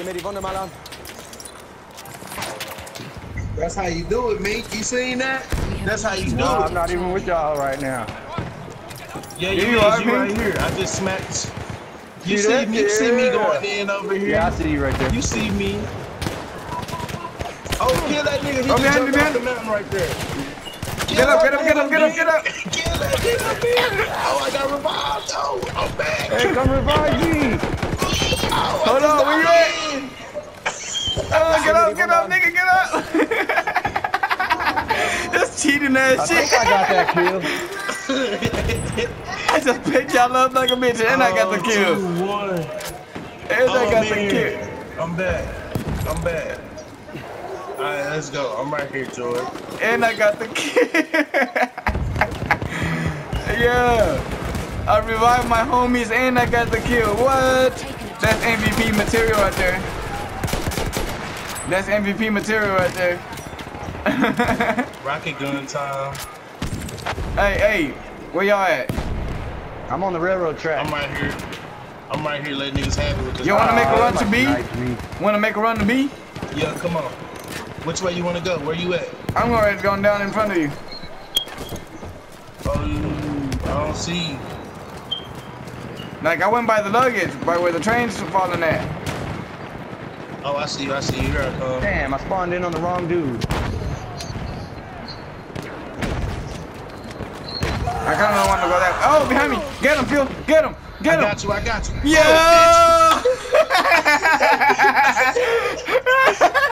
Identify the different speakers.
Speaker 1: Geh mir die Wunde mal an.
Speaker 2: That's how you do it, Mink. You seen that? That's how you do
Speaker 3: No,
Speaker 2: it.
Speaker 3: I'm not even with y'all right now.
Speaker 2: Yeah,
Speaker 3: You
Speaker 2: you,
Speaker 3: are.
Speaker 2: You right here. I just smacked. You
Speaker 3: See
Speaker 2: see me? You see me going in over here?
Speaker 3: Yeah, I see you right there.
Speaker 2: You see me? Oh, kill that nigga. He
Speaker 3: Oh,
Speaker 2: just
Speaker 3: behind you,
Speaker 2: jumped off the mountain right there.
Speaker 3: Get up, get up, get up, get up, get up.
Speaker 2: Kill that nigga, man. Oh, I got revived. Oh, I'm back.
Speaker 3: Hey, come revive me.
Speaker 2: Oh,
Speaker 3: Hold
Speaker 2: I
Speaker 3: on,
Speaker 2: just
Speaker 3: where you
Speaker 2: got
Speaker 3: at?
Speaker 2: in.
Speaker 3: Oh, get up, get up, nigga, get up. That's cheating
Speaker 1: I
Speaker 3: ass
Speaker 1: think
Speaker 3: shit.
Speaker 1: I got that kill.
Speaker 3: I just picked y'all up like a bitch and I got the
Speaker 2: Oh,
Speaker 3: kill.
Speaker 2: two, one.
Speaker 3: And I
Speaker 2: Oh,
Speaker 3: got the kill.
Speaker 2: I'm back. I'm back. All right, let's go. I'm right here, George.
Speaker 3: And I got the kill. yeah. I revived my homies and I got the kill. What? That's MVP material right there. That's MVP material right there.
Speaker 2: Rocket gun time.
Speaker 3: hey, hey, where y'all at?
Speaker 1: I'm on the railroad track.
Speaker 2: I'm right here. I'm right here letting niggas have it with this.
Speaker 3: You wanna make a
Speaker 1: Oh,
Speaker 3: run to B?
Speaker 1: Nice.
Speaker 3: Wanna make a run to B?
Speaker 2: Yeah, come on. Which way you wanna go? Where you at?
Speaker 3: I'm already going down in front of you.
Speaker 2: Oh, I don't see. you.
Speaker 3: Like I went by the luggage, by where the train's are falling at.
Speaker 2: Oh, I see you. I see you. Here I come.
Speaker 1: Damn, I spawned in on the wrong dude.
Speaker 3: I kinda don't want to go that. Oh, behind me! Get him, Phil! Get him! Get him!
Speaker 2: I got you. I got you.
Speaker 3: Yeah! Oh,